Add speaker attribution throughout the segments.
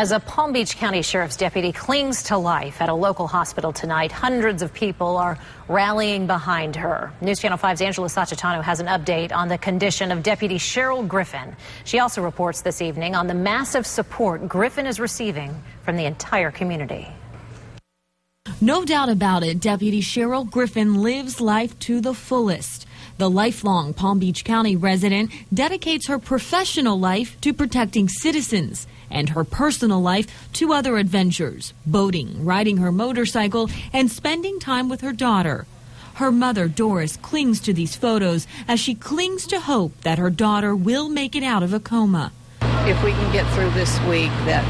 Speaker 1: As a Palm Beach County Sheriff's deputy clings to life at a local hospital tonight, hundreds of people are rallying behind her. News Channel 5's Angela Sachitano has an update on the condition of Deputy Cheryl Griffin. She also reports this evening on the massive support Griffin is receiving from the entire community.
Speaker 2: No doubt about it, Deputy Cheryl Griffin lives life to the fullest. The lifelong Palm Beach County resident dedicates her professional life to protecting citizens and her personal life to other adventures boating, riding her motorcycle, and spending time with her daughter. Her mother, Doris, clings to these photos as she clings to hope that her daughter will make it out of a coma.
Speaker 3: If we can get through this week, that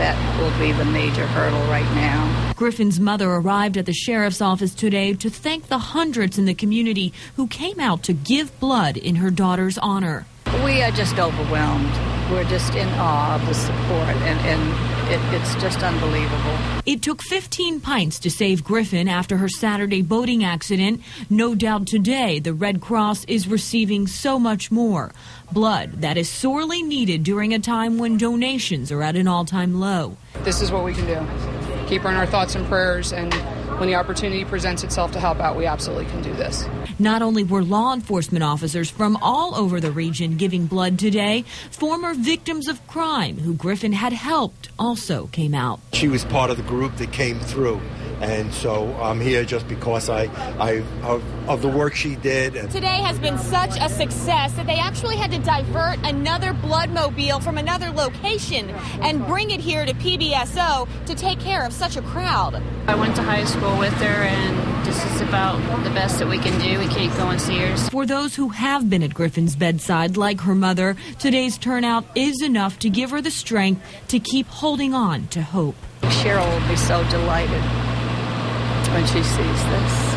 Speaker 3: that will be the major hurdle right now.
Speaker 2: Griffin's mother arrived at the sheriff's office today to thank the hundreds in the community who came out to give blood in her daughter's honor.
Speaker 3: We are just overwhelmed. We're just in awe of the support, and, and it, it's just unbelievable.
Speaker 2: It took 15 pints to save Griffin after her Saturday boating accident. No doubt today the Red Cross is receiving so much more blood that is sorely needed during a time when donations are at an all time low.
Speaker 4: This is what we can do. Keep her in our thoughts and prayers and when the opportunity presents itself to help out, we absolutely can do this.
Speaker 2: Not only were law enforcement officers from all over the region giving blood today, former victims of crime who Griffin had helped also came out.
Speaker 5: She was part of the group that came through and so I'm here just because I, I of, of, the work she did.
Speaker 6: Today has been such a success that they actually had to divert another blood mobile from another location and bring it here to PBSO to take care of such a crowd.
Speaker 7: I went to high school with her, and this is about the best that we can do. We keep going Sears.
Speaker 2: For those who have been at Griffin's bedside, like her mother, today's turnout is enough to give her the strength to keep holding on to hope.
Speaker 3: Cheryl will be so delighted when she sees this.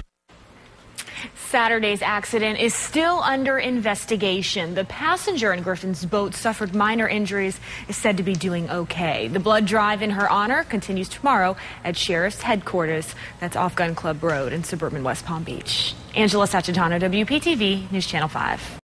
Speaker 6: Saturday's accident is still under investigation. The passenger in Griffin's boat suffered minor injuries, is said to be doing okay. The blood drive in her honor continues tomorrow at Sheriff's headquarters. That's off Gun Club Road in suburban West Palm Beach. Angela Sachitano, WPTV, News Channel 5.